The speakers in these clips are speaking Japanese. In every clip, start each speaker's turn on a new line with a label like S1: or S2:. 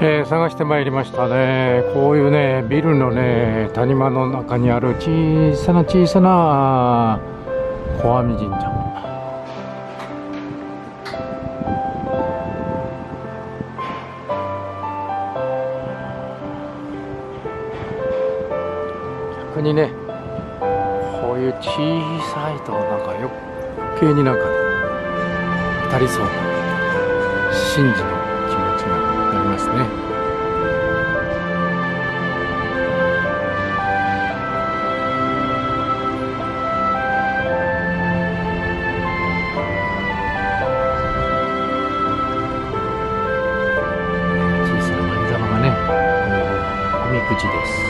S1: えー、探してまいりましたね。こういうねビルのね谷間の中にある小さな小さな小網神社。逆にねこういう小さいとなんか余計になんかね当たりそう。な神事のね。小さな前玉がねおみくじです。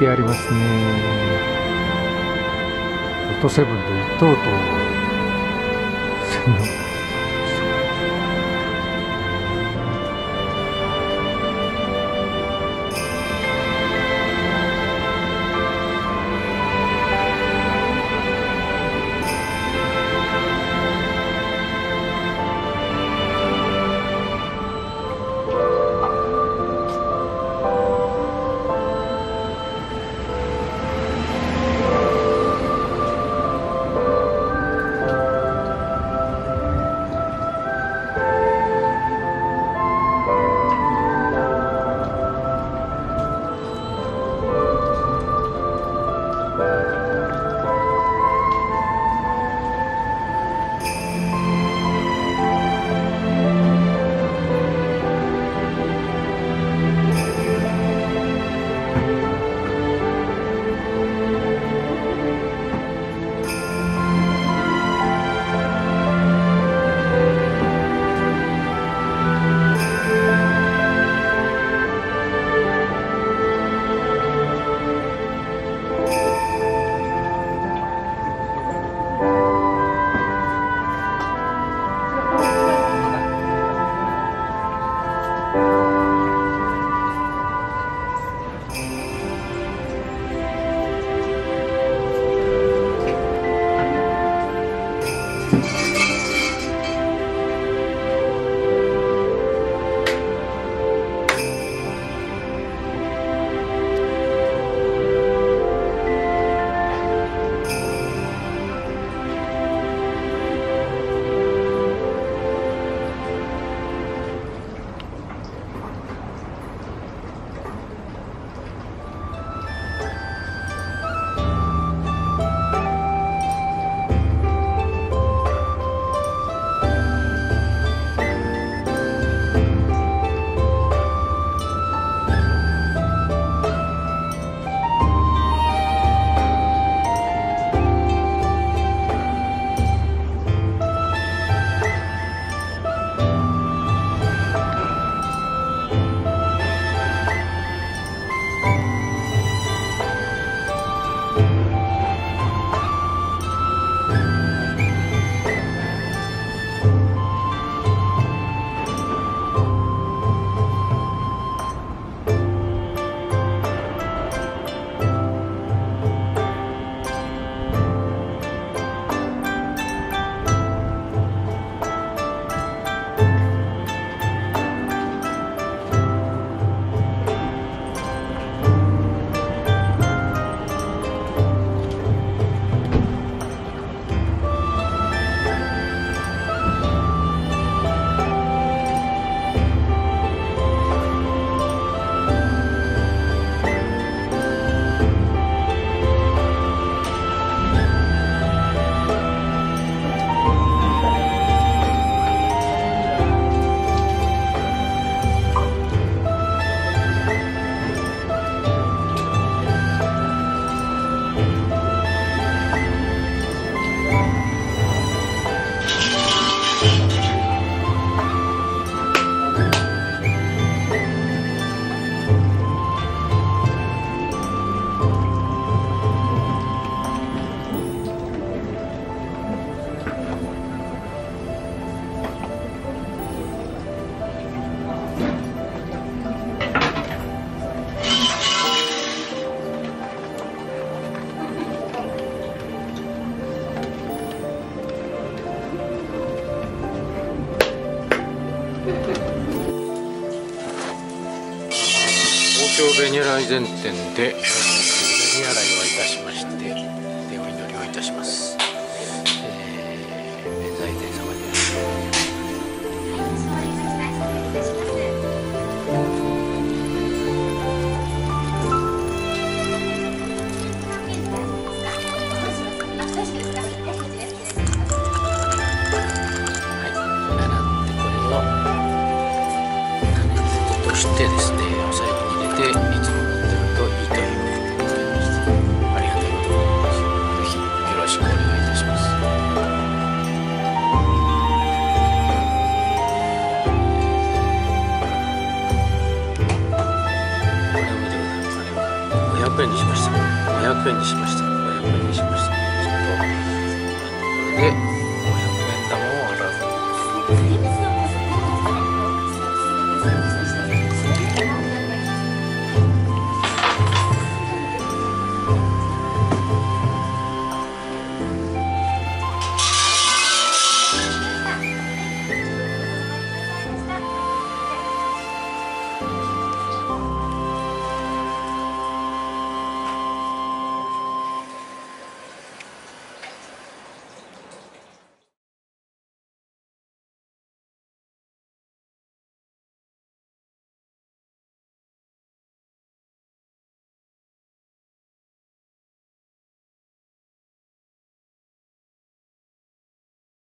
S1: てありますね。ロトセブンで1等と。銭洗前店で銭洗いをいたしましてでお祈りをいたします、500円にしました。500円にしました。500円にしました。ちょっとこれで